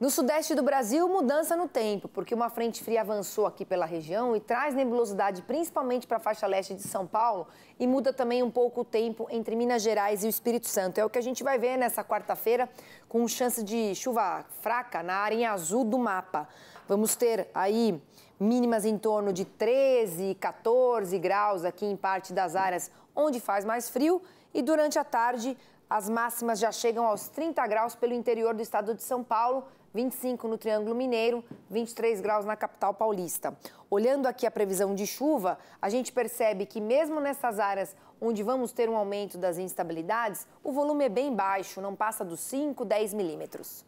No sudeste do Brasil, mudança no tempo, porque uma frente fria avançou aqui pela região e traz nebulosidade principalmente para a faixa leste de São Paulo e muda também um pouco o tempo entre Minas Gerais e o Espírito Santo. É o que a gente vai ver nessa quarta-feira, com chance de chuva fraca na área em azul do mapa. Vamos ter aí mínimas em torno de 13, 14 graus aqui em parte das áreas onde faz mais frio e durante a tarde as máximas já chegam aos 30 graus pelo interior do estado de São Paulo, 25 no Triângulo Mineiro, 23 graus na capital paulista. Olhando aqui a previsão de chuva, a gente percebe que mesmo nessas áreas onde vamos ter um aumento das instabilidades, o volume é bem baixo, não passa dos 5, 10 milímetros.